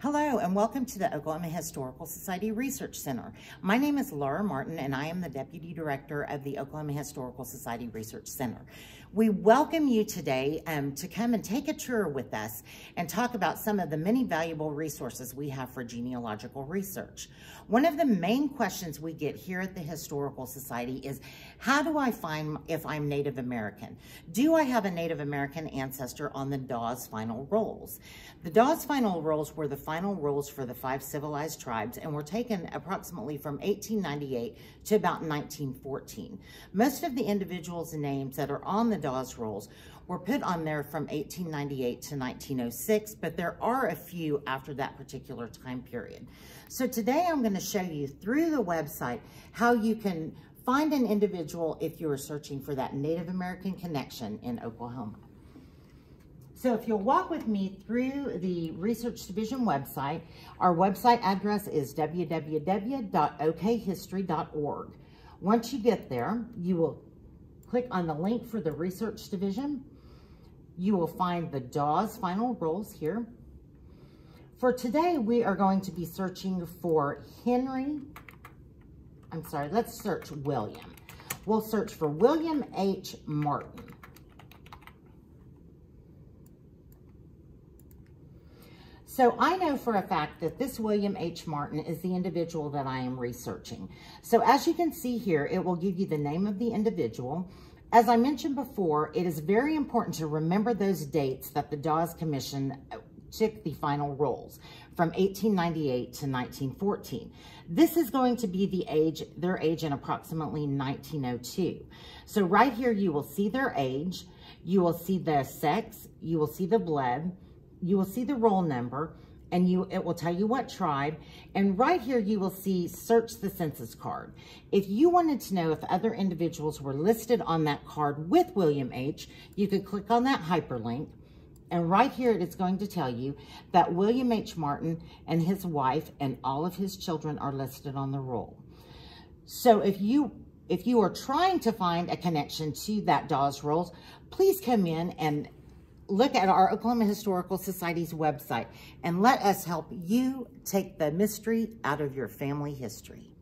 Hello and welcome to the Oklahoma Historical Society Research Center. My name is Laura Martin and I am the Deputy Director of the Oklahoma Historical Society Research Center. We welcome you today um, to come and take a tour with us and talk about some of the many valuable resources we have for genealogical research. One of the main questions we get here at the Historical Society is, how do I find if I'm Native American? Do I have a Native American ancestor on the Dawes Final Rolls? The Dawes Final Rolls were the final rolls for the five civilized tribes and were taken approximately from 1898 to about 1914. Most of the individuals' names that are on the Dawes rolls were put on there from 1898 to 1906, but there are a few after that particular time period. So today I'm going to show you through the website how you can find an individual if you are searching for that Native American connection in Oklahoma. So if you'll walk with me through the Research Division website, our website address is www.okhistory.org. Once you get there, you will click on the link for the Research Division. You will find the Dawes final rolls here. For today, we are going to be searching for Henry, I'm sorry, let's search William. We'll search for William H. Martin. So I know for a fact that this William H. Martin is the individual that I am researching. So as you can see here, it will give you the name of the individual. As I mentioned before, it is very important to remember those dates that the Dawes Commission uh, took the final rolls from 1898 to 1914. This is going to be the age, their age in approximately 1902. So right here, you will see their age, you will see the sex, you will see the blood, you will see the roll number and you it will tell you what tribe. And right here, you will see search the census card. If you wanted to know if other individuals were listed on that card with William H., you could click on that hyperlink. And right here, it is going to tell you that William H. Martin and his wife and all of his children are listed on the roll. So if you if you are trying to find a connection to that Dawes rolls, please come in and look at our Oklahoma Historical Society's website and let us help you take the mystery out of your family history.